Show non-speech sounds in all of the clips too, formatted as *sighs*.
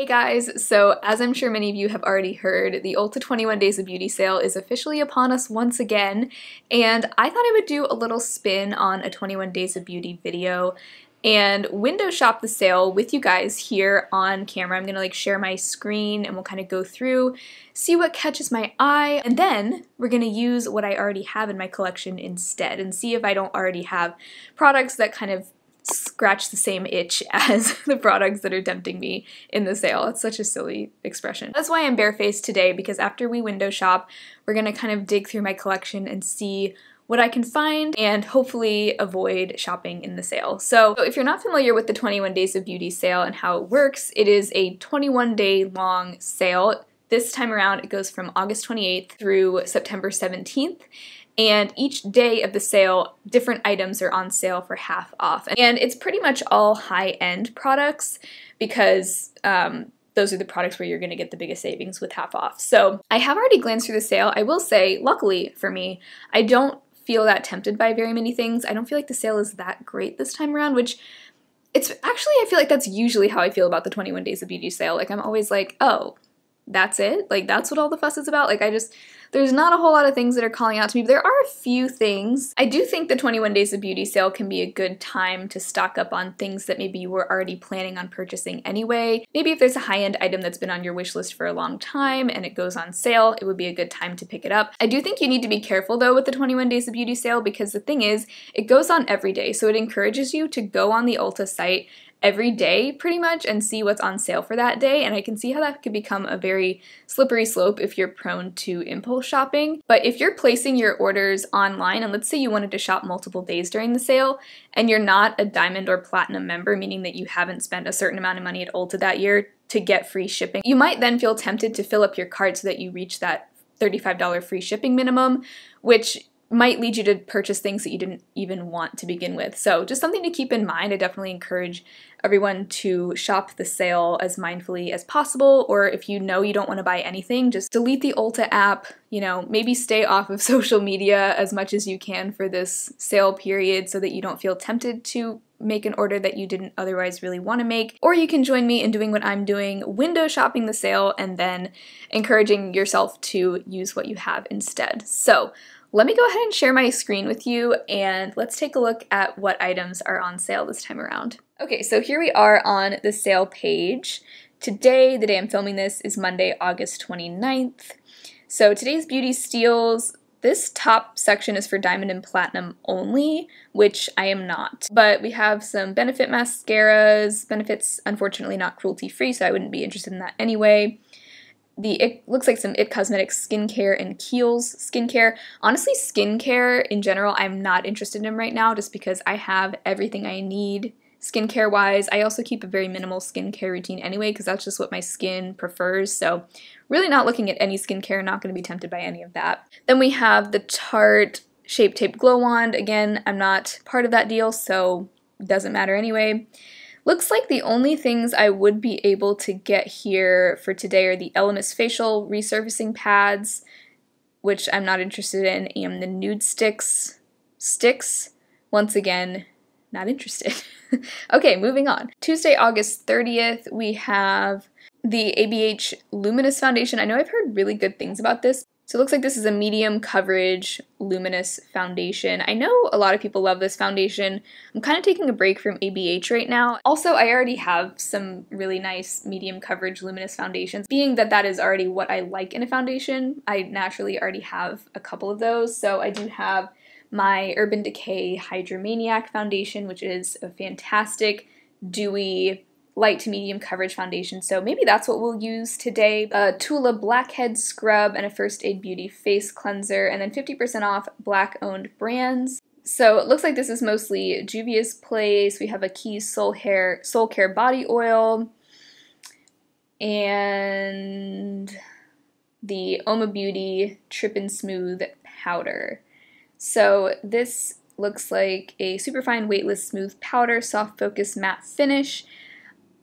Hey guys, so as I'm sure many of you have already heard, the Ulta 21 Days of Beauty sale is officially upon us once again, and I thought I would do a little spin on a 21 Days of Beauty video and window shop the sale with you guys here on camera. I'm gonna like share my screen and we'll kind of go through, see what catches my eye, and then we're gonna use what I already have in my collection instead and see if I don't already have products that kind of scratch the same itch *laughs* as the products that are tempting me in the sale. It's such a silly expression. That's why I'm barefaced today because after we window shop, we're gonna kind of dig through my collection and see what I can find and hopefully avoid shopping in the sale. So if you're not familiar with the 21 Days of Beauty sale and how it works, it is a 21 day long sale. This time around, it goes from August 28th through September 17th and each day of the sale, different items are on sale for half off. And it's pretty much all high-end products because um, those are the products where you're going to get the biggest savings with half off. So I have already glanced through the sale. I will say, luckily for me, I don't feel that tempted by very many things. I don't feel like the sale is that great this time around, which it's actually, I feel like that's usually how I feel about the 21 Days of Beauty sale. Like, I'm always like, oh, that's it? Like, that's what all the fuss is about? Like, I just, there's not a whole lot of things that are calling out to me, but there are a few things. I do think the 21 Days of Beauty sale can be a good time to stock up on things that maybe you were already planning on purchasing anyway. Maybe if there's a high-end item that's been on your wish list for a long time and it goes on sale, it would be a good time to pick it up. I do think you need to be careful though with the 21 Days of Beauty sale because the thing is, it goes on every day, so it encourages you to go on the Ulta site every day pretty much and see what's on sale for that day and I can see how that could become a very slippery slope if you're prone to impulse shopping. But if you're placing your orders online and let's say you wanted to shop multiple days during the sale and you're not a diamond or platinum member, meaning that you haven't spent a certain amount of money at Ulta that year to get free shipping, you might then feel tempted to fill up your cart so that you reach that $35 free shipping minimum, which might lead you to purchase things that you didn't even want to begin with. So just something to keep in mind. I definitely encourage everyone to shop the sale as mindfully as possible, or if you know you don't want to buy anything, just delete the Ulta app, you know, maybe stay off of *laughs* social media as much as you can for this sale period so that you don't feel tempted to make an order that you didn't otherwise really want to make. Or you can join me in doing what I'm doing, window shopping the sale, and then encouraging yourself to use what you have instead. So let me go ahead and share my screen with you and let's take a look at what items are on sale this time around. Okay, so here we are on the sale page. Today, the day I'm filming this, is Monday, August 29th. So today's beauty steals, this top section is for diamond and platinum only, which I am not. But we have some Benefit mascaras. Benefit's unfortunately not cruelty free, so I wouldn't be interested in that anyway the it looks like some It Cosmetics skincare and Kiehl's skincare. Honestly, skincare in general, I'm not interested in right now just because I have everything I need skincare wise. I also keep a very minimal skincare routine anyway because that's just what my skin prefers. So, really not looking at any skincare, not going to be tempted by any of that. Then we have the Tarte Shape Tape Glow Wand. Again, I'm not part of that deal, so doesn't matter anyway. Looks like the only things I would be able to get here for today are the Elemis facial resurfacing pads, which I'm not interested in, and the Nude Sticks sticks. Once again, not interested. *laughs* okay, moving on. Tuesday, August 30th, we have the ABH Luminous Foundation. I know I've heard really good things about this, so it looks like this is a medium coverage luminous foundation. I know a lot of people love this foundation. I'm kind of taking a break from ABH right now. Also, I already have some really nice medium coverage luminous foundations. Being that that is already what I like in a foundation, I naturally already have a couple of those. So I do have my Urban Decay Hydromaniac foundation, which is a fantastic, dewy, light to medium coverage foundation, so maybe that's what we'll use today. A Tula Blackhead Scrub and a First Aid Beauty Face Cleanser, and then 50% off black-owned brands. So it looks like this is mostly Juvia's Place. We have a Keys Soul Hair Soul Care Body Oil, and the Oma Beauty Trip and Smooth Powder. So this looks like a superfine weightless smooth powder, soft focus matte finish.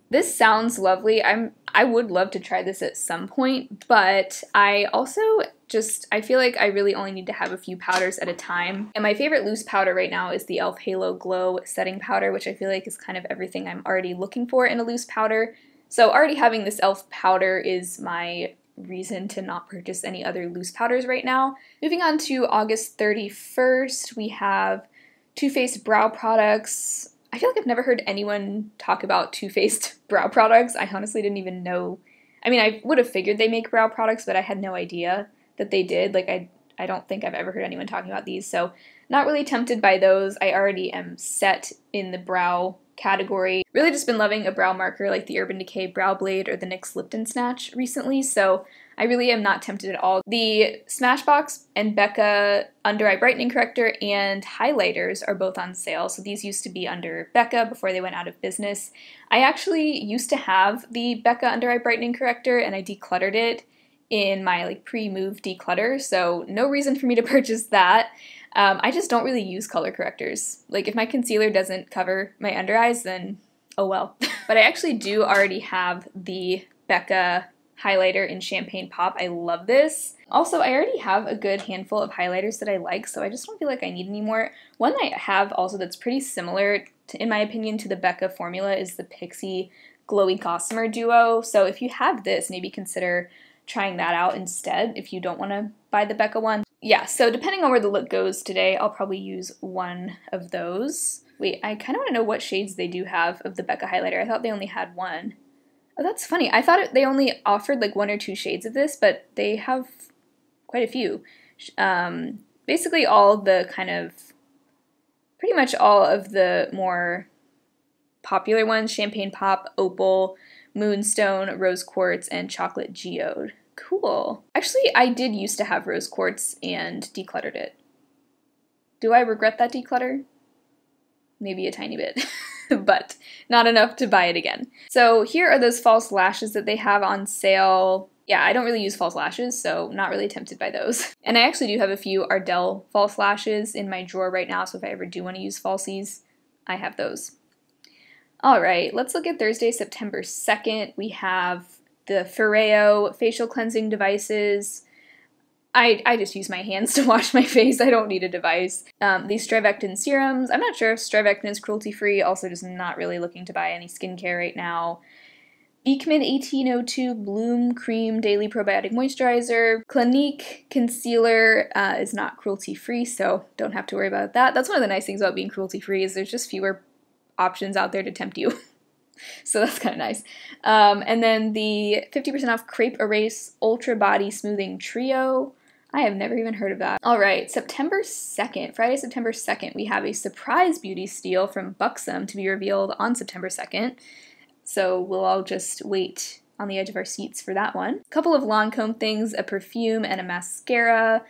This sounds lovely. I'm I would love to try this at some point, but I also just I feel like I really only need to have a few powders at a time. And my favorite loose powder right now is the e.l.f. Halo Glow setting powder, which I feel like is kind of everything I'm already looking for in a loose powder. So already having this e.l.f. powder is my reason to not purchase any other loose powders right now. Moving on to August 31st, we have Too Faced brow products. I feel like I've never heard anyone talk about Too Faced *laughs* brow products. I honestly didn't even know. I mean, I would have figured they make brow products, but I had no idea that they did. Like, I, I don't think I've ever heard anyone talking about these, so not really tempted by those. I already am set in the brow category. Really just been loving a brow marker like the Urban Decay Brow Blade or the NYX Lift & Snatch recently, so I really am not tempted at all. The Smashbox and Becca Under Eye Brightening Corrector and highlighters are both on sale, so these used to be under Becca before they went out of business. I actually used to have the Becca Under Eye Brightening Corrector and I decluttered it in my like pre-move declutter, so no reason for me to *laughs* purchase that. Um, I just don't really use color correctors. Like if my concealer doesn't cover my under eyes, then oh well. *laughs* but I actually do already have the Becca highlighter in Champagne Pop. I love this. Also, I already have a good handful of highlighters that I like, so I just don't feel like I need any more. One I have also that's pretty similar, to, in my opinion, to the Becca formula is the Pixi Glowy Gossamer Duo. So if you have this, maybe consider trying that out instead if you don't want to buy the Becca one yeah, so depending on where the look goes today, I'll probably use one of those. Wait, I kind of want to know what shades they do have of the Becca highlighter. I thought they only had one. Oh, that's funny. I thought they only offered like one or two shades of this, but they have quite a few. Um, basically all the kind of, pretty much all of the more popular ones, Champagne Pop, Opal, Moonstone, Rose Quartz, and Chocolate Geode. Cool. Actually, I did used to have rose quartz and decluttered it. Do I regret that declutter? Maybe a tiny bit, *laughs* but not enough to buy it again. So here are those false lashes that they have on sale. Yeah, I don't really use false lashes, so not really tempted by those. *laughs* And I actually do have a few Ardell false lashes in my drawer right now, so if I ever do want to use falsies, I have those. All right, let's look at Thursday, September 2nd. We have the Foreo facial cleansing devices. I, I just use my hands *laughs* to wash my face. I don't need a device. Um, these Strivectin serums. I'm not sure if Strivectin is cruelty free. Also, just not really looking to buy any skincare right now. Beekman 1802 Bloom Cream Daily Probiotic Moisturizer. Clinique Concealer uh, is not cruelty free, so don't have to worry about that. That's one of the nice things about being cruelty free is there's just fewer options out there to tempt you. *laughs* so that's kind of nice. Um, and then the 50% off Crepe Erase Ultra Body Smoothing Trio. I have never even heard of that. All right, September 2nd, Friday, September 2nd, we have a surprise beauty steal from Buxom to be revealed on September 2nd. So we'll all just wait on the edge of our seats for that one. A couple of Lancome things, a perfume and a mascara,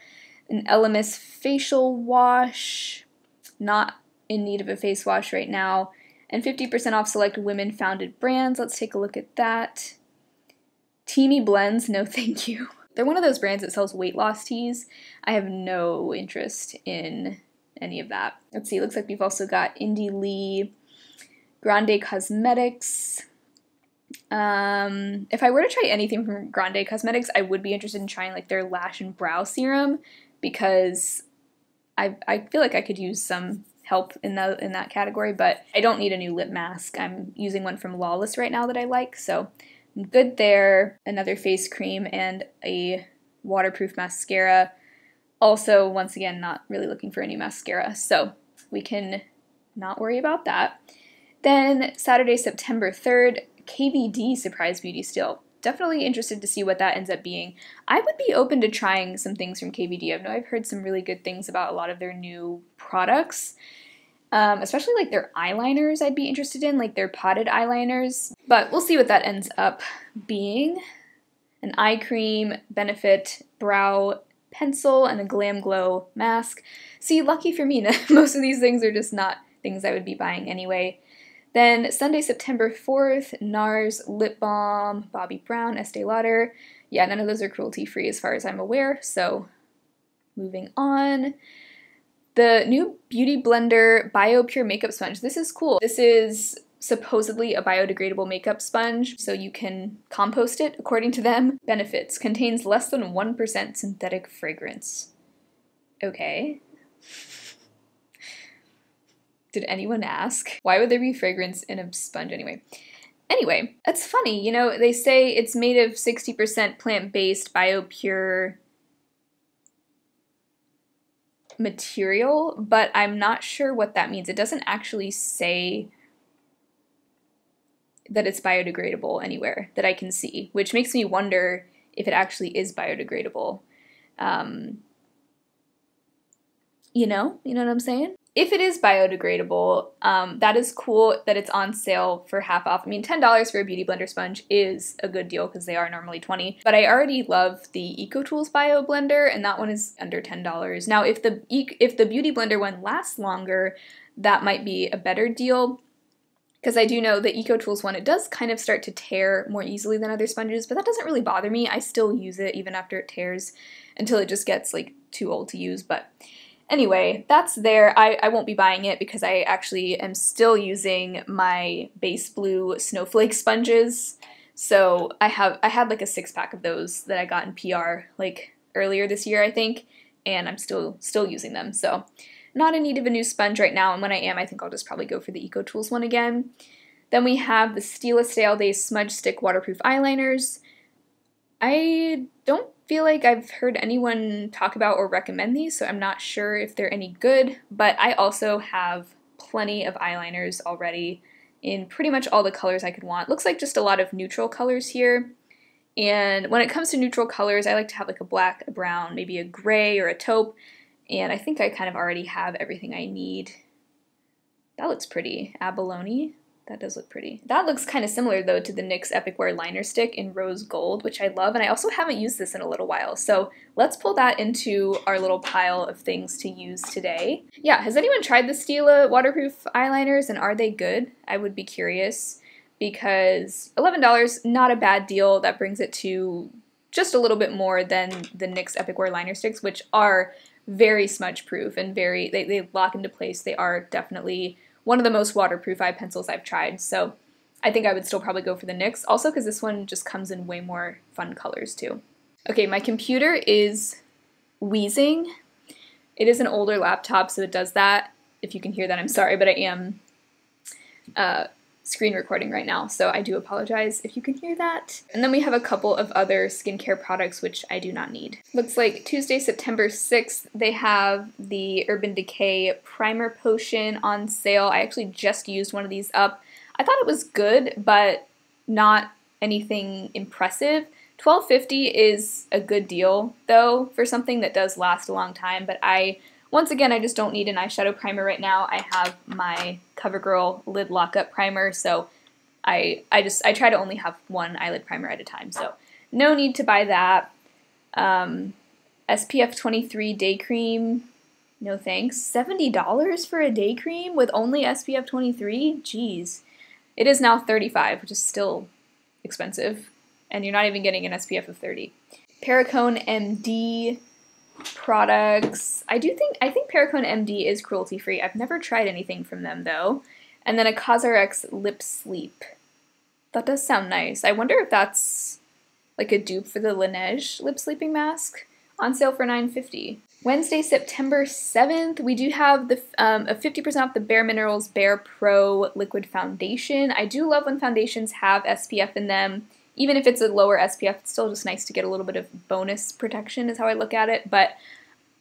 an Elemis facial wash, not in need of a face wash right now, and 50% off select women founded brands. Let's take a look at that. Teami Blends, no *laughs* thank you. They're one of those brands that sells weight loss teas. I have no interest in any of that. Let's see, looks like we've also got Indie Lee, Grande Cosmetics. Um, if I were to try anything from Grande Cosmetics, I would be interested in trying like their lash and brow serum because I, I feel like I could use some help in that in that category, but I don't need a new lip mask. I'm using one from Lawless right now that I like, so good there. Another face cream and a waterproof mascara. Also, once again, not really looking for a new mascara, so we can not worry about that. Then Saturday, September 3rd, KVD Surprise Beauty Steal definitely interested to see what that ends up being. I would be open to trying some things from KVD. I know I've heard some really good things about a lot of their new products. Um, especially like their eyeliners, I'd be interested in, like their potted eyeliners. But we'll see what that ends up being. An eye cream, Benefit brow pencil, and a Glam Glow mask. See, lucky for me, *laughs* most of these things are just not things I would be buying anyway. Then Sunday, September 4th, NARS Lip Balm, Bobbi Brown, Estee Lauder. Yeah, none of those are cruelty free as far as I'm aware, so moving on. The new Beauty Blender Bio Pure Makeup Sponge. This is cool. This is supposedly a biodegradable makeup sponge, so you can compost it according to them. Benefits contains less than 1% synthetic fragrance. Okay. Did anyone ask? Why would there be fragrance in a sponge anyway? Anyway, it's funny, you know, they say it's made of 60% plant based, biopure material, but I'm not sure what that means. It doesn't actually say that it's biodegradable anywhere that I can see, which makes me wonder if it actually is biodegradable. Um, you know, you know what I'm saying? If it is biodegradable, um, that is cool that it's on sale for half off. I mean, $10 for a Beauty Blender sponge is a good deal because they are normally 20 but I already love the EcoTools Bio Blender and that one is under $10. Now, if the, if the Beauty Blender one lasts longer, that might be a better deal because I do know the EcoTools one, it does kind of start to tear more easily than other sponges, but that doesn't really bother me. I still use it even after it tears until it just gets like too old to use, but Anyway, that's there. I, I won't be buying it because I actually am still using my base blue snowflake sponges. So I have I had like a six pack of those that I got in PR like earlier this year, I think, and I'm still still using them. So not in need of a new sponge right now, and when I am, I think I'll just probably go for the EcoTools one again. Then we have the Stila Stay All Day Smudge Stick Waterproof Eyeliners. I don't feel like I've heard anyone talk about or recommend these, so I'm not sure if they're any good, but I also have plenty of eyeliners already in pretty much all the colors I could want. Looks like just a lot of neutral colors here. And when it comes to neutral colors, I like to have like a black, a brown, maybe a gray or a taupe, and I think I kind of already have everything I need. That looks pretty. Abalone. That does look pretty. That looks kind of similar though to the NYX Epic Wear Liner Stick in Rose Gold, which I love, and I also haven't used this in a little while. So let's pull that into our little pile of things to use today. Yeah, has anyone tried the Stila waterproof eyeliners and are they good? I would be curious because $11, not a bad deal. That brings it to just a little bit more than the NYX Epic Wear Liner Sticks, which are very smudge proof and very, they, they lock into place. They are definitely one of the most waterproof eye pencils I've tried. So I think I would still probably go for the NYX. Also because this one just comes in way more fun colors too. Okay, my computer is wheezing. It is an older laptop, so it does that. If you can hear that, I'm sorry, but I am uh, screen recording right now, so I do apologize if you can hear that. And then we have a couple of other skincare products which I do not need. Looks like Tuesday, September 6th, they have the Urban Decay Primer Potion on sale. I actually just used one of these up. I thought it was good, but not anything impressive. 12.50 is a good deal though for something that does last a long time, but I once again, I just don't need an eyeshadow primer right now. I have my CoverGirl lid lockup primer, so I, I just I try to only have one eyelid primer at a time, so no need to buy that. Um, SPF 23 day cream, no thanks. $70 for a day cream with only SPF 23? Jeez. It is now 35, which is still expensive, and you're not even getting an SPF of 30. Perricone MD products. I do think I think Perricone MD is cruelty free. I've never tried anything from them though. And then a Cosrx Lip Sleep. That does sound nice. I wonder if that's like a dupe for the Laneige lip sleeping mask on sale for 9.50. Wednesday, September 7th, we do have the um, a 50% off the Bare Minerals Bare Pro Liquid Foundation. I do love when foundations have SPF in them even if it's a lower SPF, it's still just nice to get a little bit of bonus protection is how I look at it, but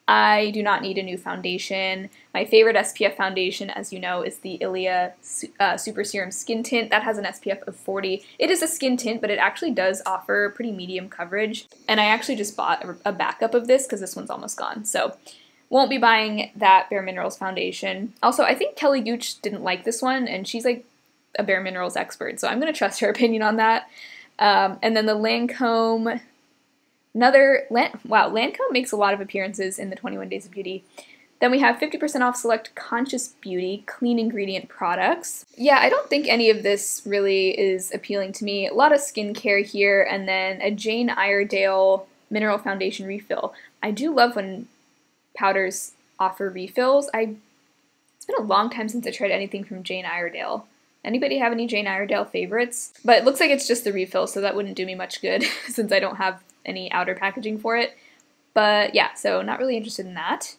I do not need a new foundation. My favorite SPF foundation, as you know, is the Ilia uh, Super Serum Skin Tint. That has an SPF of 40. It is a skin tint, but it actually does offer pretty medium coverage. And I actually just bought a backup of this because this one's almost gone. So won't be buying that Bare Minerals foundation. Also, I think Kelly Gooch didn't like this one, and she's like a Bare Minerals expert, so I'm going to trust her *laughs* opinion on that. Um, and then the Lancome, another, Lan- wow, Lancome makes a lot of appearances in the 21 Days of Beauty. Then we have 50% off select Conscious Beauty clean ingredient products. Yeah, I don't think any of this really is appealing to me. A lot of skincare here, and then a Jane Iredale mineral foundation refill. I do love when powders offer refills. I it's been a long time since I tried anything from Jane Iredale. Anybody have any Jane Iredale favorites? But it looks like it's just the refill, so that wouldn't do me much good *laughs* since I don't have any outer packaging for it. But yeah, so not really interested in that.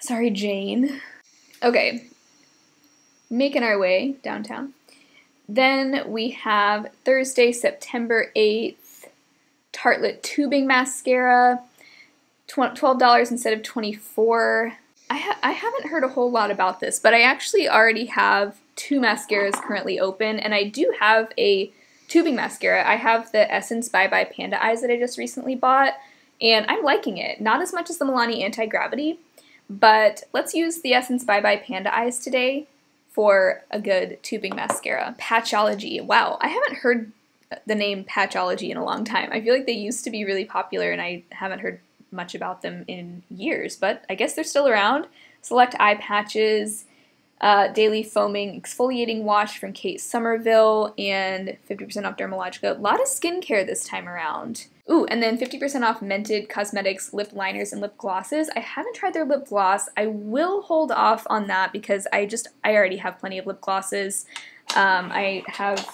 Sorry, Jane. Okay, making our way downtown. Then we have Thursday, September 8th, Tartlet Tubing Mascara, $12 instead of 24 I, ha I haven't heard a whole lot about this, but I actually already have two mascaras currently open, and I do have a tubing mascara. I have the Essence Bye Bye Panda Eyes that I just recently bought, and I'm liking it. Not as much as the Milani Anti-Gravity, but let's use the Essence Bye Bye Panda Eyes today for a good tubing mascara. Patchology. Wow, I haven't heard the name Patchology in a long time. I feel like they used to be really popular and I haven't heard much about them in years, but I guess they're still around. Select eye patches, uh, daily foaming exfoliating wash from Kate Somerville, and 50% off Dermalogica. A lot of skincare this time around. Ooh, and then 50% off Mented Cosmetics lip liners and lip glosses. I haven't tried their lip gloss. I will hold off on that because I just, I already have plenty of lip glosses. Um, I have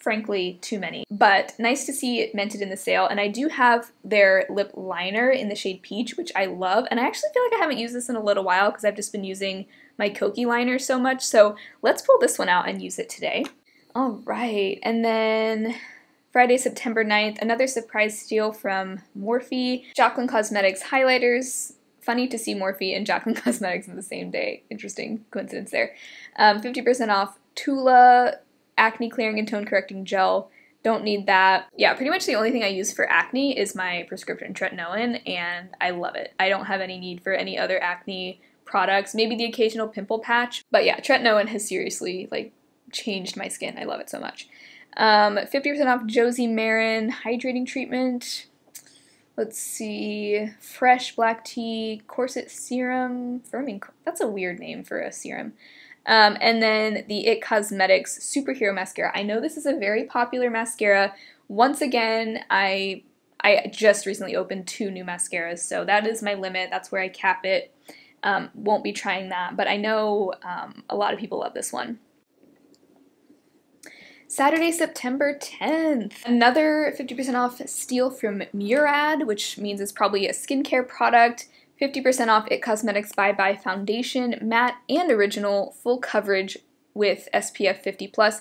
frankly too many. But nice to see it Mented in the sale, and I do have their lip liner in the shade Peach, which I love, and I actually feel like I haven't used this in a little while because I've just been using my Kokie liner so much, so let's pull this one out and use it today. All right, and then Friday, September 9th, another surprise steal from Morphe. Jaclyn Cosmetics highlighters. Funny to see Morphe and Jaclyn *laughs* Cosmetics in the same day. Interesting coincidence there. 50% um, off Tula acne clearing and tone correcting gel. Don't need that. Yeah, pretty much the only thing I use for acne is my prescription tretinoin, and I love it. I don't have any need for any other acne products, maybe the occasional pimple patch. But yeah, tretinoin has seriously like changed my skin. I love it so much. Um, 50% off Josie Maran hydrating treatment. Let's see, fresh black tea, corset serum, firming. That's a weird name for a serum. Um, and then the IT Cosmetics Superhero Mascara. I know this is a very popular mascara. Once again, I I just recently opened two new mascaras, so that is my limit. That's where I cap it. Um, won't be trying that, but I know um, a lot of people love this one. Saturday, September 10th. Another 50% off steal from Murad, which means it's probably a skincare product. 50% off IT Cosmetics Bye Bye Foundation, matte and original, full coverage with SPF 50+. Plus.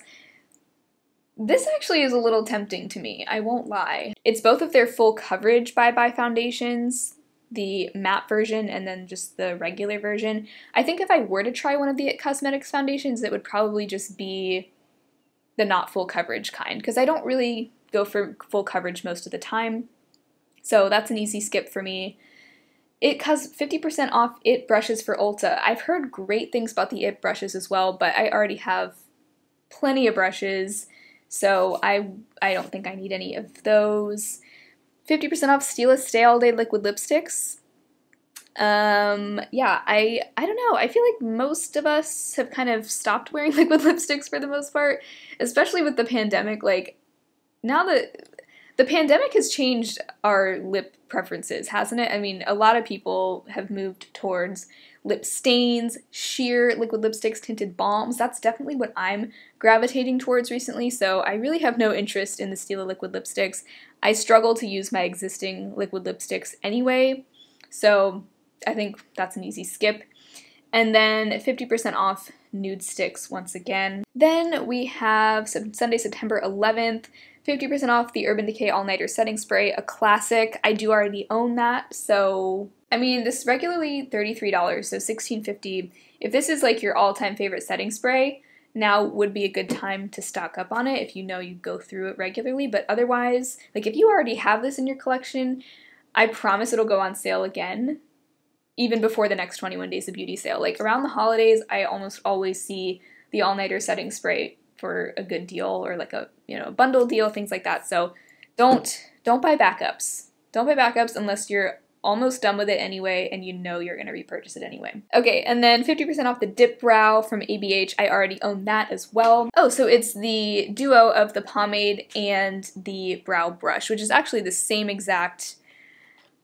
This actually is a little tempting to me, I won't lie. It's both of their full coverage Bye Bye foundations, the matte version and then just the regular version. I think if I were to try one of the IT Cosmetics foundations, it would probably just be the not full coverage kind, because I don't really go for full coverage most of the time. So that's an easy skip for me. It has 50% off IT brushes for Ulta. I've heard great things about the IT brushes as well, but I already have plenty of brushes, so I I don't think I need any of those. 50% off Stila Stay All Day liquid lipsticks. Um, yeah, I I don't know. I feel like most of us have kind of stopped wearing *laughs* liquid lipsticks for the most part, especially with the pandemic. Like now that the pandemic has changed our lip preferences, hasn't it? I mean, a lot of people have moved towards lip stains, sheer liquid lipsticks, tinted balms. That's definitely what I'm gravitating towards recently, so I really have no interest in the Stila liquid lipsticks. I struggle to use my existing liquid lipsticks anyway, so I think that's an easy skip. And then 50% off nude sticks once again. Then we have Sunday, September 11th. 50% off the Urban Decay All Nighter Setting Spray, a classic. I do already own that, so I mean, this is regularly $33, so $16.50. If this is like your all-time favorite setting spray, now would be a good time to stock up on it if you know you go through it regularly, but otherwise, like if you already have this in your collection, I promise it'll go on sale again even before the next 21 days of beauty sale. Like around the holidays, I almost always see the all-nighter setting spray for a good deal or like a you know bundle deal, things like that. So don't don't buy backups. Don't buy backups unless you're almost done with it anyway and you know you're going to repurchase it anyway. Okay, and then 50% off the Dip Brow from ABH. I already own that as well. Oh, so it's the duo of the pomade and the brow brush, which is actually the same exact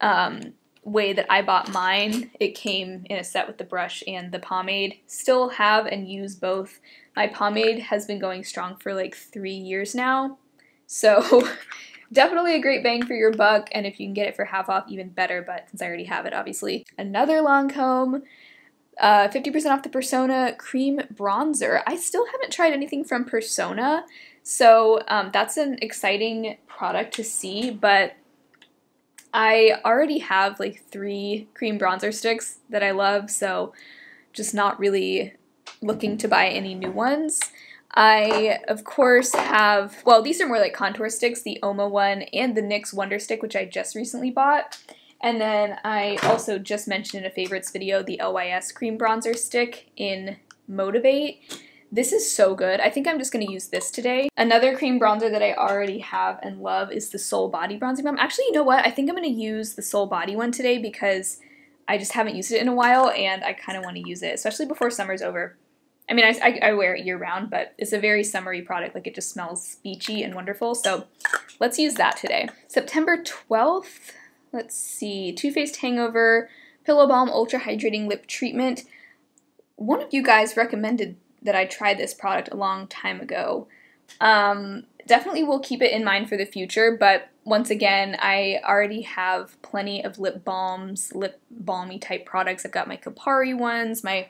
um, way that I bought mine. It came in a set with the brush and the pomade. Still have and use both. My pomade has been going strong for like three years now. So *laughs* definitely a great bang for your buck. And if you can get it for half off, even better. But since I already have it, obviously. Another Lancome. Uh, 50% off the Persona Cream Bronzer. I still haven't tried anything from Persona, so um, that's an exciting product to see, but I already have like three cream bronzer sticks that I love, so just not really looking to buy any new ones. I, of course, have, well, these are more like contour sticks, the Oma one and the NYX Wonder Stick, which I just recently bought. And then I also just mentioned in a favorites video the LYS Cream Bronzer Stick in Motivate. This is so good. I think I'm just going to use this today. Another cream bronzer that I already have and love is the Sol Body Bronzing Balm. Actually, you know what? I think I'm going to use the Sol Body one today because I just haven't used it in a while and I kind of want to use it, especially before summer's over. I mean, I, I, wear it year round, but it's a very summery product. Like, it just smells beachy and wonderful. So, let's use that today. September 12th, let's see, Too Faced Hangover Pillow Balm Ultra Hydrating Lip Treatment. One of you guys recommended that I try this product a long time ago. Um, definitely will keep it in mind for the future, but once again, I already have plenty of lip balms, lip balmy type products. I've got my Kopari ones, my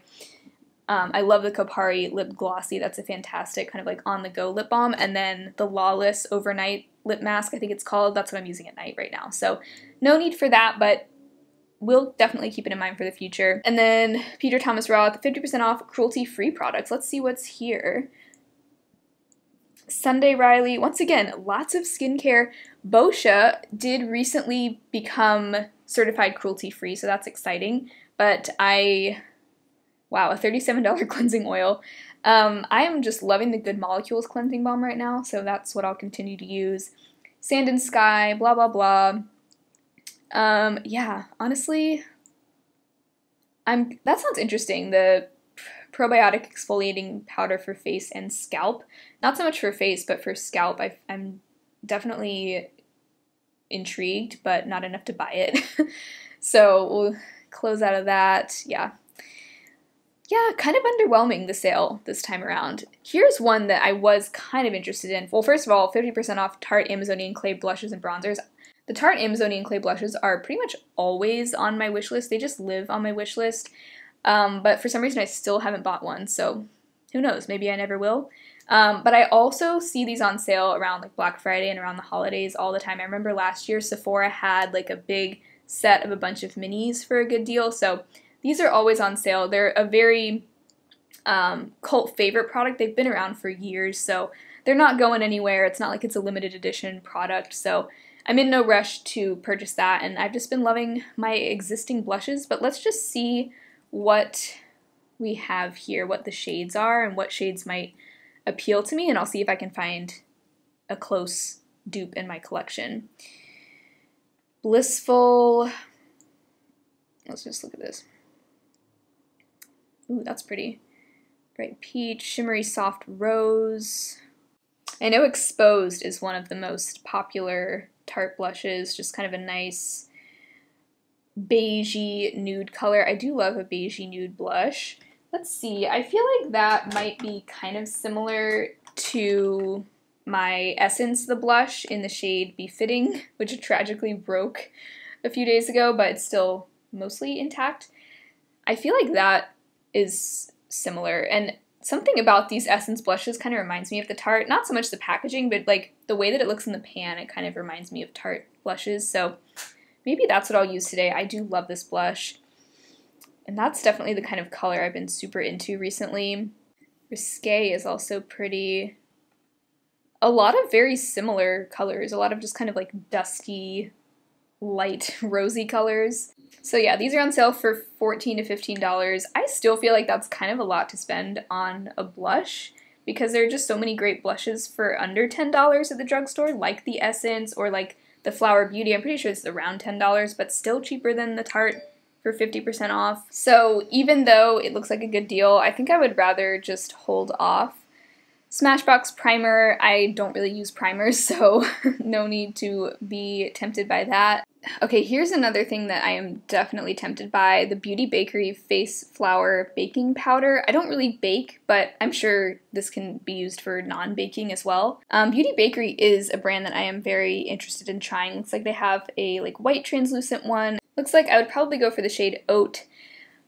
um, I love the Kopari Lip Glossy. That's a fantastic kind of like on the go lip balm. And then the Lawless Overnight Lip Mask, I think it's called. That's what I'm using at night right now. So no need for that, but we'll definitely keep it in mind for the future. And then Peter Thomas Roth, 50% off cruelty free products. Let's see what's here. Sunday Riley, once again, lots of skincare. Boscia did recently become certified cruelty free, so that's exciting. But I Wow, a $37 *laughs* cleansing oil. Um, I am just loving the Good Molecules cleansing balm right now, so that's what I'll continue to use. Sand and Sky, blah, blah, blah. Um, yeah, honestly, I'm. that sounds interesting. The probiotic exfoliating powder for face and scalp. Not so much for face, but for scalp, I, I'm definitely intrigued, but not enough to buy it. *laughs* so we'll close out of that. Yeah, yeah, kind of underwhelming the sale this time around. Here's one that I was kind of interested in. Well, first of all, 50% off Tarte Amazonian Clay blushes and bronzers. The Tarte Amazonian Clay blushes are pretty much always on my wish list. They just live on my wish list. Um, but for some reason, I still haven't bought one, so who knows? Maybe I never will. Um, but I also see these on sale around like Black Friday and around the holidays all the time. I remember last year Sephora had like a big set of a bunch of minis for a good deal, so these are always on sale. They're a very um, cult favorite product. They've been around for years, so they're not going anywhere. It's not like it's a limited edition product, so I'm in no rush to purchase that, and I've just been loving my existing blushes, but let's just see what we have here, what the shades are, and what shades might appeal to me, and I'll see if I can find a close dupe in my collection. Blissful, let's just look at this. Ooh, that's pretty. Bright peach, shimmery soft rose. I know Exposed is one of the most popular Tarte blushes, just kind of a nice beigey nude color. I do love a beigey nude blush. Let's see, I feel like that might be kind of similar to my Essence the blush in the shade Befitting, *laughs* which tragically broke a few days ago, but it's still mostly intact. I feel like that is similar. And something about these Essence blushes kind of reminds me of the Tarte. Not so much the packaging, but like the way that it looks in the pan, it kind of reminds me of Tarte blushes. So maybe that's what I'll use today. I do love this blush. And that's definitely the kind of color I've been super into recently. Risque is also pretty. A lot of very similar colors, a lot of just kind of like dusky, light, *laughs* rosy colors. So yeah, these are on sale for 14 to $15. I still feel like that's kind of a lot to spend on a blush because there are just so many great blushes for under $10 at the drugstore, like the Essence or like the Flower Beauty. I'm pretty sure it's around $10, but still cheaper than the Tarte for 50% off. So even though it looks like a good deal, I think I would rather just hold off. Smashbox primer, I don't really use primers, *laughs* so no need to be tempted by that. Okay, here's another thing that I am definitely tempted by the Beauty Bakery Face Flour Baking Powder. I don't really bake, but I'm sure this can be used for non baking as well. Um, Beauty Bakery is a brand that I am very interested in trying. Looks like they have a like white translucent one. Looks like I would probably go for the shade Oat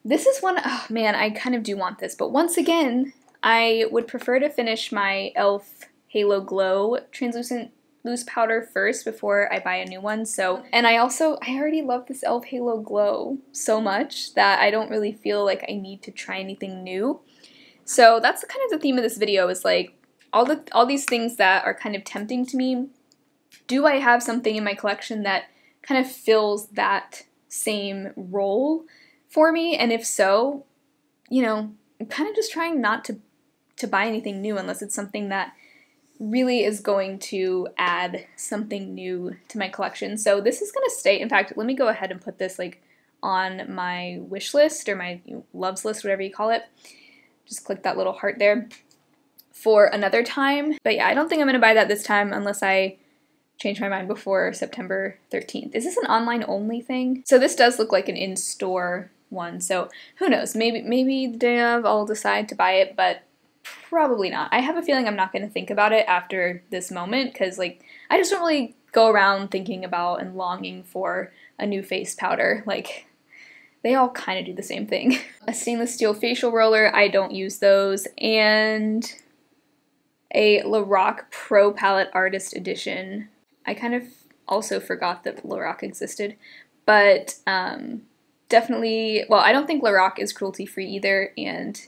This is one, oh man, I kind of do want this, but once again, I would prefer to finish my e.l.f. Halo Glow translucent loose powder first before I buy a new one. So, and I also, I already love this e.l.f. Halo Glow so much that I don't really feel like I need to try anything new. So that's kind of the theme of this video is like all the all these things that are kind of tempting to me. Do I have something in my collection that kind of fills that same role for me? And if so, you know, I'm kind of just trying not to to buy anything new unless it's something that really is going to add something new to my collection. So this is going to stay. In fact, let me go ahead and put this like on my wish list or my loves list, whatever you call it. Just click that little heart there for another time. But yeah, I don't think I'm going to buy that this time unless I change my mind before September 13th. Is this an online only thing? So this does look like an in-store one. So who knows? Maybe maybe the day of I'll decide to buy it, but Probably not. I have a feeling I'm not going to think about it after this moment because, like, I just don't really go around thinking about and longing for a new face powder. Like, they all kind of do the same thing. *laughs* a stainless steel facial roller, I don't use those, and a Lorac Pro Palette Artist Edition. I kind of also forgot that Lorac existed, but um, definitely, well, I don't think Lorac is cruelty free either, and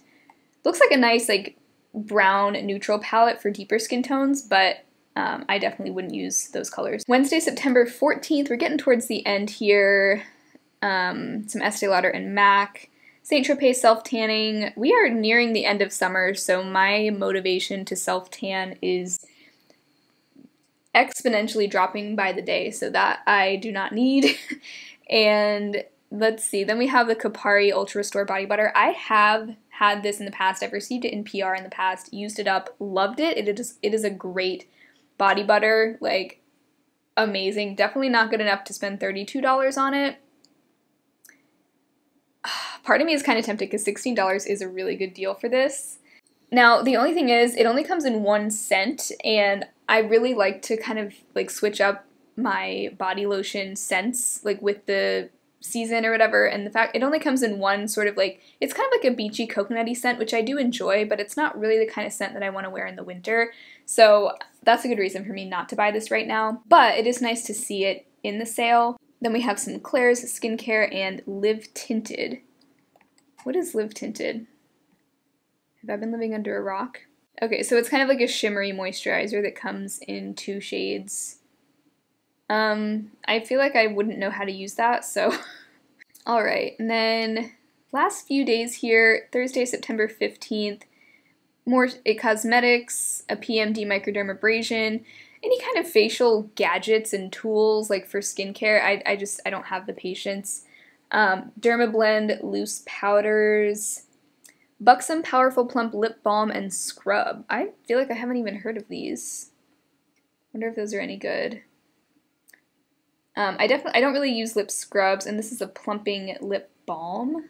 looks like a nice, like, brown neutral palette for deeper skin tones, but um, I definitely wouldn't use those colors. Wednesday, September 14th, we're getting towards the end here. Um, some Estee Lauder and MAC. St. Tropez self-tanning. We are nearing the end of summer, so my motivation to self-tan is exponentially dropping by the day, so that I do not need. *laughs* and let's see, then we have the Kopari Ultra Restore Body Butter. I have had this in the past. I've received it in PR in the past, used it up, loved it. It is it is a great body butter, like amazing. Definitely not good enough to spend $32 on it. *sighs* Part of me is kind of tempted because $16 is a really good deal for this. Now, the only thing is, it only comes in one scent, and I really like to kind of like switch up my body lotion scents, like with the season or whatever, and the fact it only comes in one sort of like it's kind of like a beachy coconutty scent, which I do enjoy, but it's not really the kind of scent that I want to wear in the winter. So that's a good reason for me not to buy this right now. But it is nice to see it in the sale. Then we have some Klairs skincare and Live Tinted. What is Live Tinted? Have I been living under a rock? Okay, so it's kind of like a shimmery moisturizer that comes in two shades. Um, I feel like I wouldn't know how to use that, so. *laughs* Alright, and then last few days here, Thursday, September 15th, more Cosmetics, a PMD microdermabrasion, any kind of facial gadgets and tools like for skincare. I, I just, I don't have the patience. Um, Dermablend loose powders, Buxom Powerful Plump Lip Balm and Scrub. I feel like I haven't even heard of these. wonder if those are any good. Um, I definitely I don't really use lip scrubs, and this is a plumping lip balm.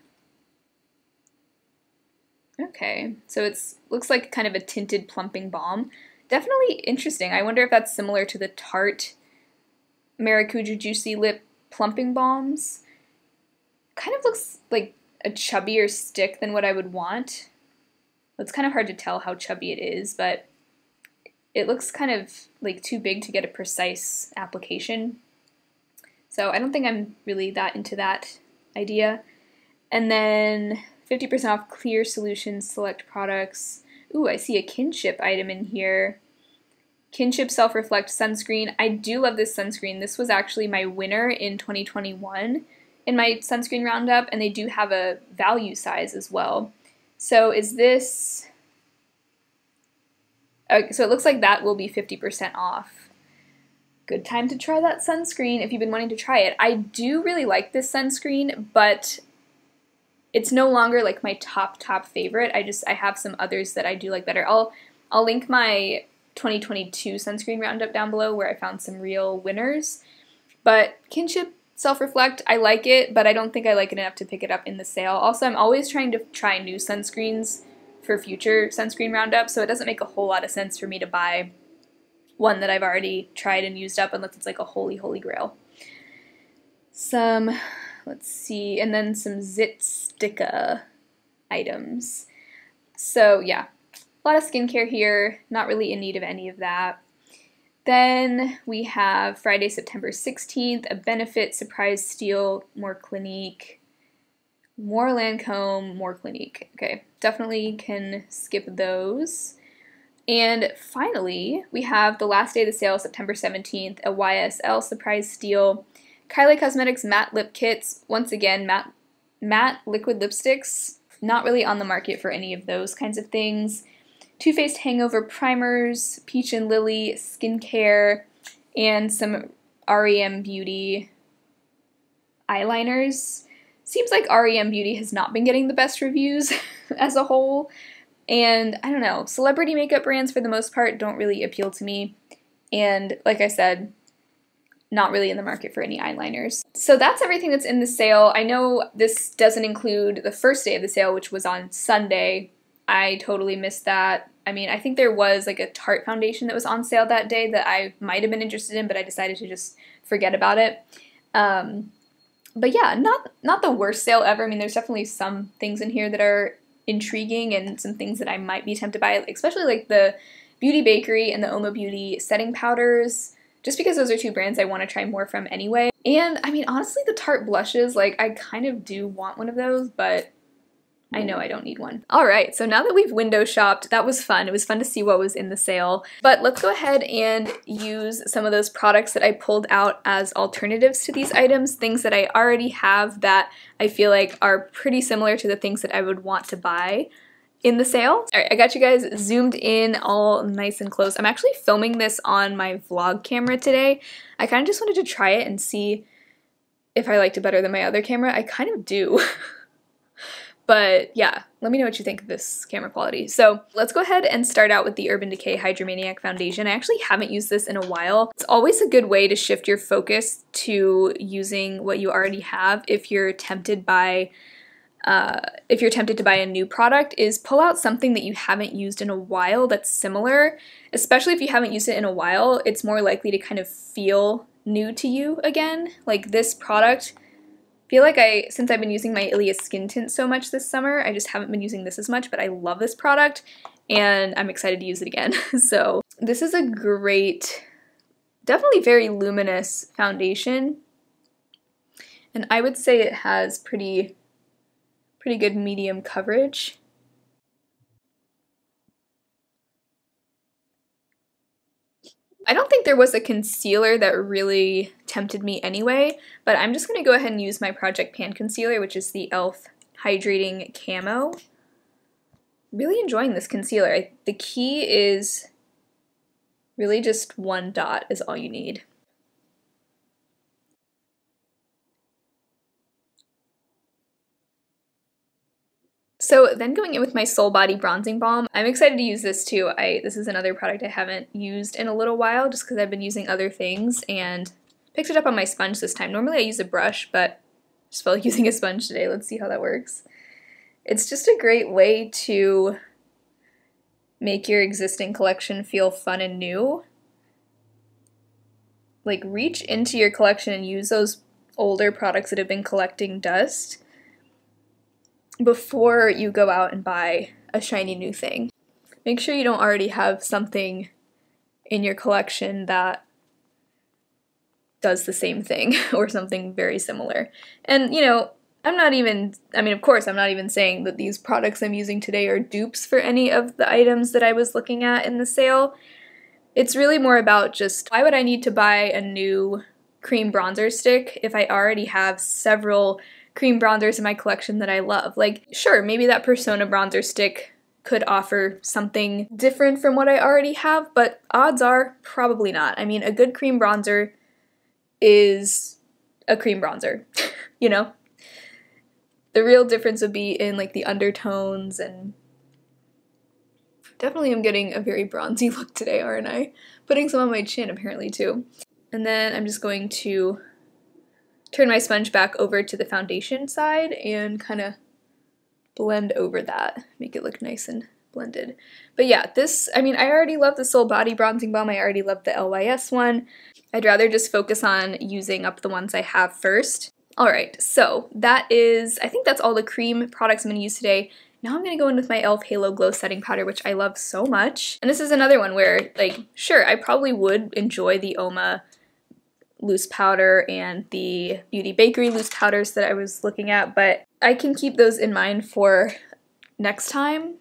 Okay, so it's looks like kind of a tinted plumping balm. Definitely interesting. I wonder if that's similar to the Tarte Maracuja Juicy Lip Plumping Balms. Kind of looks like a chubbier stick than what I would want. It's kind of hard to tell how chubby it is, but it looks kind of like too big to get a precise application. So I don't think I'm really that into that idea. And then 50% off Clear Solutions select products. Ooh, I see a kinship item in here. Kinship Self Reflect Sunscreen. I do love this sunscreen. This was actually my winner in 2021 in my sunscreen roundup, and they do have a value size as well. So is this. Okay, so it looks like that will be 50% off good time to try that sunscreen if you've been wanting to try it. I do really like this sunscreen, but it's no longer like my top top favorite. I just I have some others that I do like better. I'll I'll link my 2022 sunscreen roundup down below where I found some real winners. But Kinship Self Reflect, I like it, but I don't think I like it enough to pick it up in the sale. Also, I'm always trying to try new sunscreens for future sunscreen roundups, so it doesn't make a whole lot of sense for me to buy one that I've already tried and used up unless it's like a holy, holy grail. Some, let's see, and then some Zit Sticka items. So yeah, a lot of skincare here, not really in need of any of that. Then we have Friday, September 16th, a Benefit Surprise Steal, more Clinique, more Lancome, more Clinique. Okay, definitely can skip those. And finally, we have the last day of the sale, September 17th, a YSL Surprise Steal, Kylie Cosmetics Matte Lip Kits, once again, matte, matte liquid lipsticks, not really on the market for any of those kinds of things. Too Faced Hangover Primers, Peach and Lily Skincare, and some REM Beauty eyeliners. Seems like REM Beauty has not been getting the best reviews *laughs* as a whole. And I don't know, celebrity makeup brands for the most part don't really appeal to me. And like I said, not really in the market for any eyeliners. So that's everything that's in the sale. I know this doesn't include the first day of the sale, which was on Sunday. I totally missed that. I mean, I think there was like a Tarte foundation that was on sale that day that I might have been interested in, but I decided to just forget about it. Um, but yeah, not not the worst sale ever. I mean, there's definitely some things in here that are intriguing and some things that I might be tempted by, especially like the Beauty Bakery and the Oma Beauty setting powders just because those are two brands I want to try more from anyway. And I mean, honestly, the Tarte blushes, like, I kind of do want one of those, but I know I don't need one. All right, so now that we've window shopped, that was fun. It was fun to see what was in the sale. But let's go ahead and use some of those products that I pulled out as alternatives to these items, things that I already have that I feel like are pretty similar to the things that I would want to buy in the sale. All right, I got you guys zoomed in all nice and close. I'm actually filming this on my vlog camera today. I kind of just wanted to try it and see if I liked it better than my other camera. I kind of do. *laughs* but yeah, let me know what you think of this camera quality. So let's go ahead and start out with the Urban Decay Hydromaniac Foundation. I actually haven't used this in a while. It's always a good way to shift your focus to using what you already have if you're tempted by uh, if you're tempted to buy a new product, is pull out something that you haven't used in a while that's similar. Especially if you haven't used it in a while, it's more likely to kind of feel new to you again. Like this product, feel like I, since I've been using my Ilia skin tint so much this summer, I just haven't been using this as much, but I love this product and I'm excited to use it again. *laughs* so this is a great, definitely very luminous foundation. And I would say it has pretty pretty good medium coverage. I don't think there was a concealer that really tempted me anyway, but I'm just going to go ahead and use my Project Pan concealer, which is the e.l.f. Hydrating Camo. Really enjoying this concealer. the key is really just one dot is all you need. So then going in with my Sol Body Bronzing Balm, I'm excited to use this too. I This is another product I haven't used in a little while just because I've been using other things and picked it up on my sponge this time. Normally I use a brush, but just felt like *laughs* using a sponge today. Let's see how that works. It's just a great way to make your existing collection feel fun and new. Like reach into your collection and use those older products that have been collecting dust before you go out and buy a shiny new thing. Make sure you don't already have something in your collection that does the same thing *laughs* or something very similar. And, you know, I'm not even, I mean, of course, I'm not even saying that these products I'm using today are dupes for any of the items that I was looking at in the sale. It's really more about just why would I need to buy a new cream bronzer stick if I already have several cream bronzers in my collection that I love. Like, sure, maybe that Persona bronzer stick could offer something different from what I already have, but odds are probably not. I mean, a good cream bronzer is a cream bronzer, *laughs* you know? The real difference would be in like the undertones and definitely I'm getting a very bronzy *laughs* look today, aren't I? Putting some on my chin apparently too. And then I'm just going to turn my sponge back over to the foundation side and kind of blend over that, make it look nice and blended. But yeah, this, I mean, I already love the Sol Body Bronzing Balm. I already love the LYS one. I'd rather just focus on using up the ones I have first. Alright, so that is, I think that's all the cream products I'm to use today. Now I'm going to go in with my e.l.f. Halo Glow Setting Powder, which I love so much. And this is another one where, like, sure, I probably would enjoy the Oma loose powder and the Beauty Bakery loose powders that I was looking at, but I can keep those in mind for next time.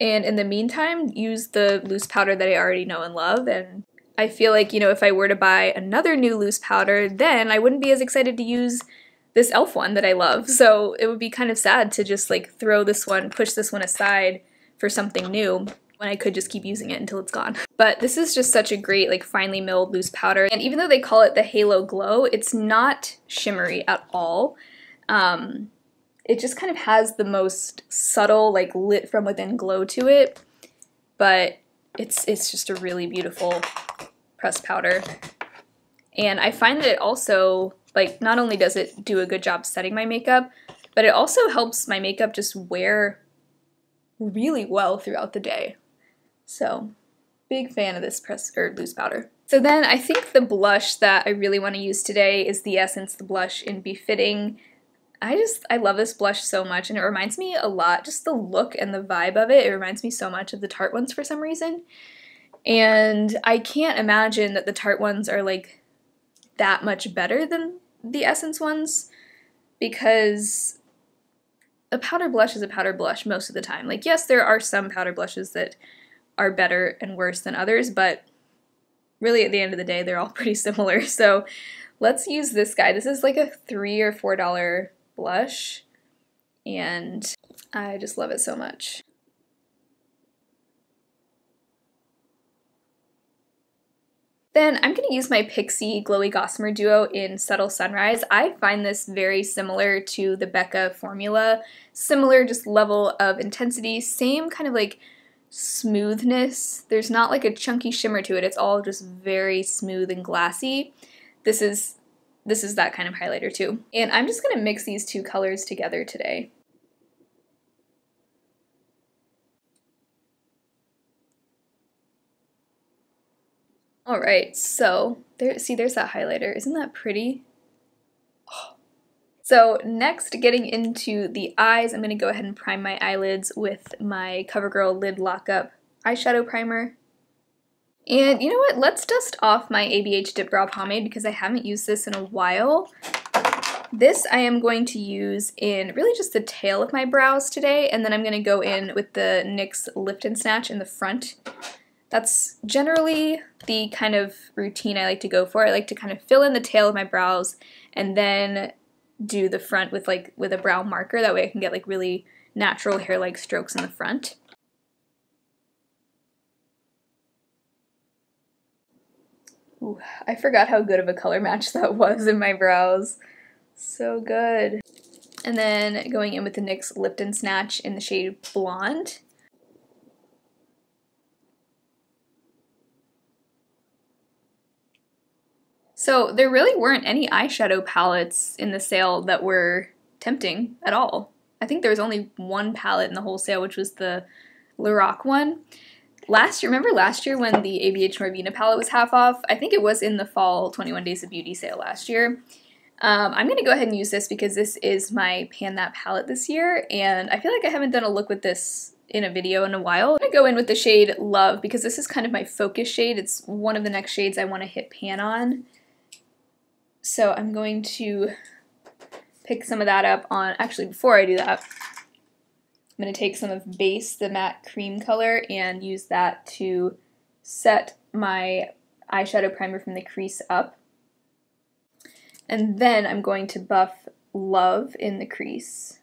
And in the meantime, use the loose powder that I already know and love and I feel like, you know, if I were to buy another new loose powder, then I wouldn't be as excited to use this e.l.f. one that I love. So it would be kind of sad to just like throw this one, push this one aside for something new when I could just keep using it until it's gone. But this is just such a great like finely milled loose powder. And even though they call it the Halo Glow, it's not shimmery at all. Um, it just kind of has the most subtle like lit from within glow to it. But it's it's just a really beautiful pressed powder. And I find that it also, like, not only does it do a good job setting my makeup, but it also helps my makeup just wear really well throughout the day. So, big fan of this press or loose powder. So then I think the blush that I really want to use today is the Essence the blush in Befitting. I just, I love this blush so much and it reminds me a lot, just the look and the vibe of it, it reminds me so much of the Tarte ones for some reason. And I can't imagine that the Tarte ones are like that much better than the Essence ones because a powder blush is a powder blush most of the time. Like, yes, there are some powder blushes that are better and worse than others, but really at the end of the day, they're all *laughs* pretty similar. So let's use this guy. This is like a three or four dollar blush, and I just love it so much. Then I'm going to use my Pixi Glowy Gossamer Duo in Subtle Sunrise. I find this very similar to the Becca formula. Similar just level of intensity, same kind of like smoothness. There's not like a chunky shimmer to it. It's all just very smooth and glassy. This is this is that kind of highlighter too. And I'm just going to mix these two colors together today. All right, so there, see, there's that highlighter. Isn't that pretty? So next, getting into the eyes, I'm going to go ahead and prime my eyelids with my CoverGirl Lid Lockup eyeshadow primer. And you know what? Let's dust off my ABH Dip Brow Pomade because I haven't used this in a while. This I am going to use in really just the tail of my brows today, and then I'm going to go in with the NYX Lift and Snatch in the front that's generally the kind of routine I like to go for. I like to kind of fill in the tail of my brows and then do the front with like with a brow marker. That way I can get like really natural hair-like strokes in the front. Ooh, I forgot how good of a color match *laughs* that was in my brows. So good. And then going in with the NYX Lift and Snatch in the shade Blonde. So there really weren't any eyeshadow palettes in the sale that were tempting at all. I think there was only one palette in the whole sale, which was the Lorac one. Last year, remember last year when the ABH Norvina palette was half off? I think it was in the fall 21 Days of Beauty sale last year. Um, I'm going to go ahead and use this because this is my Pan That palette this year, and I feel like I haven't done a look with this in a video in a while. I'm going to go in with the shade Love because this is kind of my focus shade. It's one of the next shades I want to hit pan on. So I'm going to pick some of that up on, actually before I do that, I'm going to take some of Base, the matte cream color, and use that to set my eyeshadow primer from the crease up. And then I'm going to buff Love in the crease.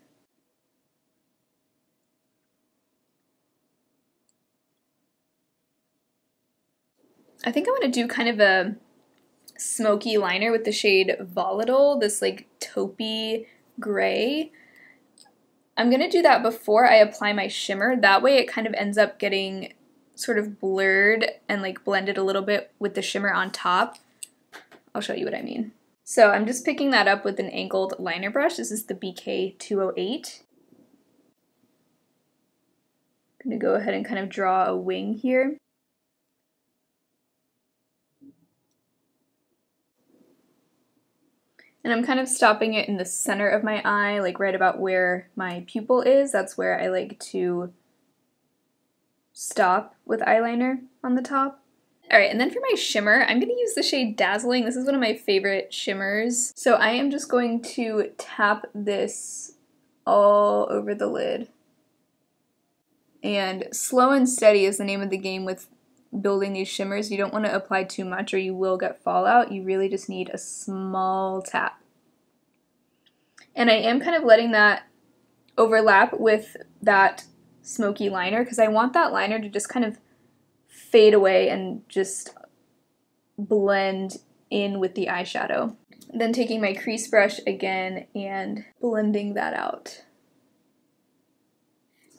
I think I want to do kind of a smoky liner with the shade Volatile, this like taupey gray. I'm going to do that before I apply my shimmer. That way it kind of ends up getting sort of blurred and like blended a little bit with the shimmer on top. I'll show you what I mean. So I'm just picking that up with an angled liner brush. This is the BK208. I'm going to go ahead and kind of draw a wing here. And I'm kind of stopping it in the center of my eye, like right about where my pupil is. That's where I like to stop with eyeliner on the top. Alright, and then for my shimmer, I'm going to use the shade Dazzling. This is one of my favorite shimmers. So I am just going to tap this all over the lid. And slow and steady is the name of the game with building these shimmers. You don't want to apply too much or you will get fallout. You really just need a small tap. And I am kind of letting that overlap with that smoky liner because I want that liner to just kind of fade away and just blend in with the eyeshadow. Then taking my crease brush again and blending that out.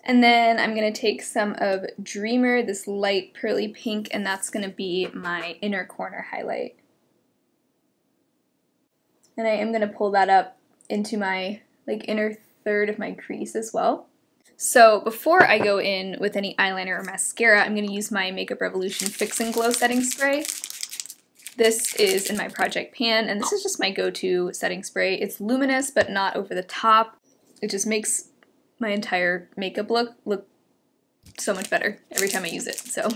And then I'm going to take some of Dreamer, this light pearly pink, and that's going to be my inner corner highlight. And I am going to pull that up into my like inner third of my crease as well. So before I go in with any eyeliner or mascara, I'm going to use my Makeup Revolution Fix and Glow setting spray. This is in my project pan, and this is just my go-to setting spray. It's luminous, but not over the top. It just makes my entire makeup look look so much better every time I use it, so.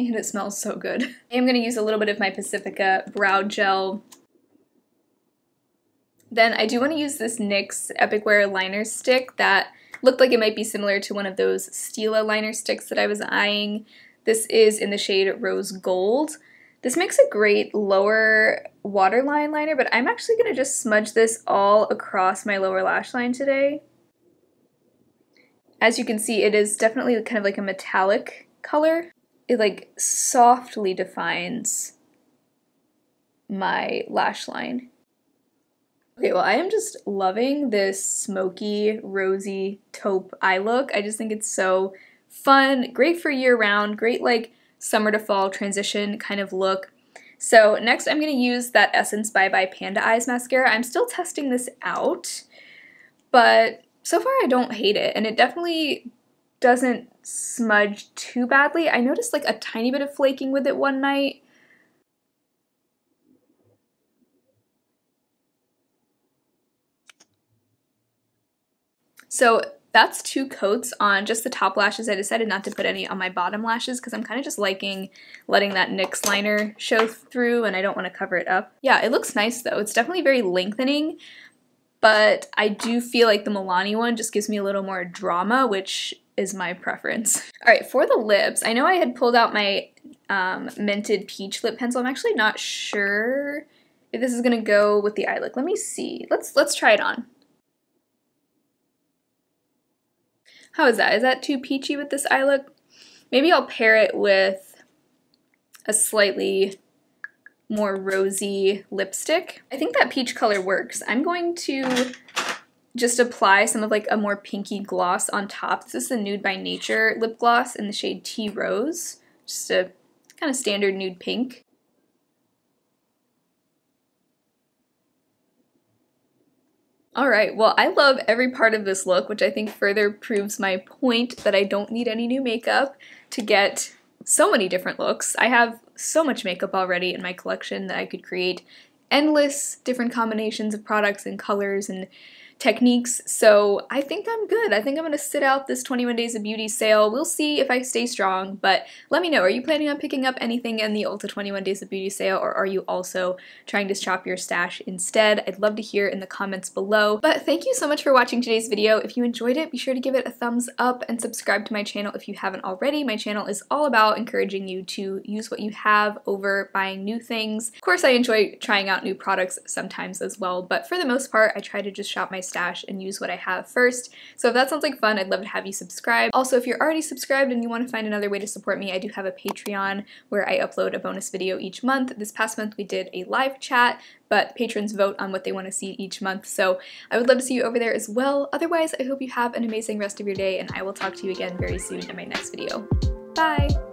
And it smells so good. I'm going to use a little bit of my Pacifica Brow Gel then I do want to use this NYX Epic Wear liner stick that looked like it might be similar to one of those Stila liner sticks that I was eyeing. This is in the shade Rose Gold. This makes a great lower waterline liner, but I'm actually going to just smudge this all across my lower lash line today. As you can see, it is definitely kind of like a metallic color. It like softly defines my lash line. Okay, well, I am just loving this smoky, rosy taupe eye look. I just think it's so fun, great for year round, great like summer to fall transition kind of look. So next I'm going to use that Essence Bye Bye Panda Eyes mascara. I'm still testing this out, but so far I don't hate it, and it definitely doesn't smudge too badly. I noticed like a tiny bit of flaking with it one night, So that's two coats on just the top lashes. I decided not to put any on my bottom lashes because I'm kind of just liking letting that NYX liner show through and I don't want to cover it up. Yeah, it looks nice though. It's definitely very lengthening, but I do feel like the Milani one just gives me a little more drama, which is my preference. All right, for the lips, I know I had pulled out my um, Mented Peach lip pencil. I'm actually not sure if this is gonna go with the eye look. Let me see. Let's let's try it on. How is that? Is that too peachy with this eye look? Maybe I'll pair it with a slightly more rosy lipstick. I think that peach color works. I'm going to just apply some of like a more pinky gloss on top. This is the Nude by Nature lip gloss in the shade Tea Rose. Just a kind of standard nude pink. Alright, well I love every part of this look, which I think further proves my point that I don't need any new makeup to get so many different looks. I have so much makeup already in my collection that I could create endless different combinations of products and colors and techniques. So I think I'm good. I think I'm going to sit out this 21 Days of Beauty sale. We'll see if I stay strong, but let me know. Are you planning on picking up anything in the Ulta 21 Days of Beauty sale, or are you also trying to shop your stash instead? I'd love to hear in the comments below. But thank you so much for watching today's video. If you enjoyed it, be sure to give it a thumbs up and subscribe to my channel if you haven't already. My channel is all about encouraging you to use what you have over buying new things. Of course, I enjoy trying out new products sometimes as well, but for the most part, I try to just shop my stash and use what I have first. So if that sounds like fun, I'd love to have you subscribe. Also, if you're already subscribed and you want to find another way to support me, I do have a Patreon where I upload a bonus video each month. This past month we did a live chat, but patrons vote on what they want to see each month. So I would love to see you over there as well. Otherwise, I hope you have an amazing rest of your day and I will talk to you again very soon in my next video. Bye!